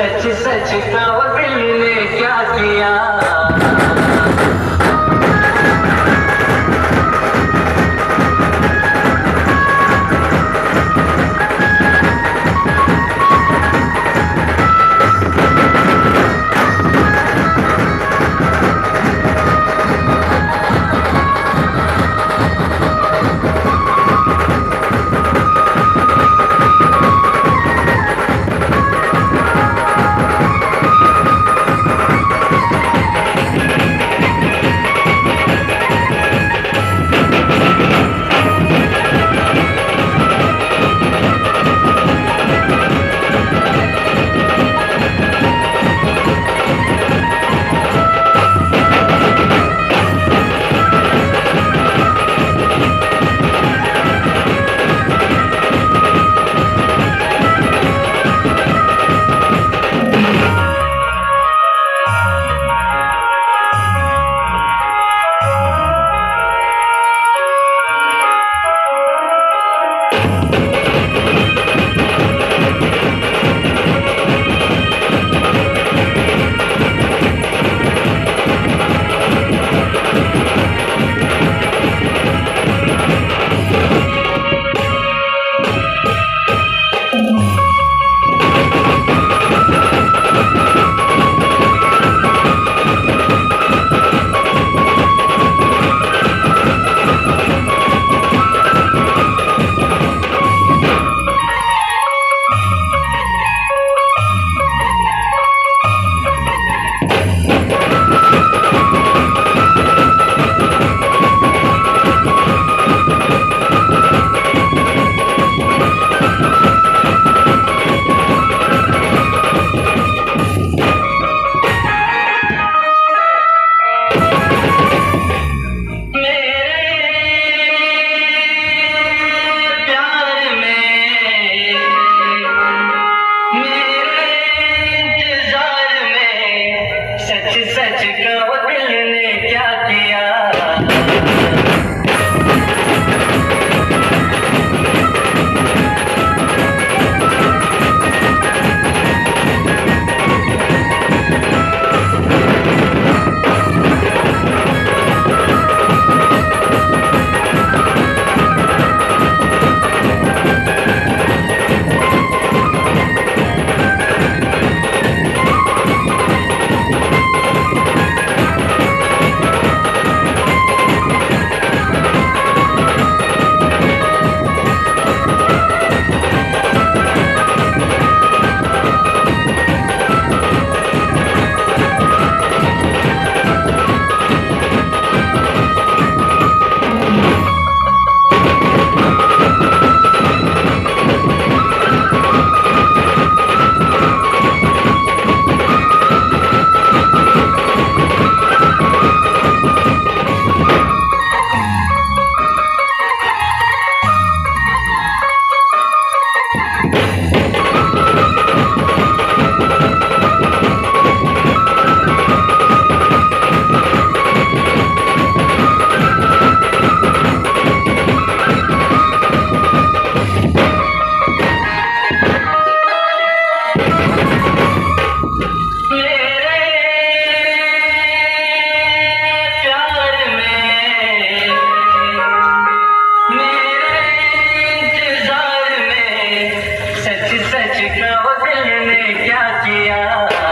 सच सच का वकील ने क्या किया? chỉ cần bất biến liên सच कहो दिल ने क्या किया?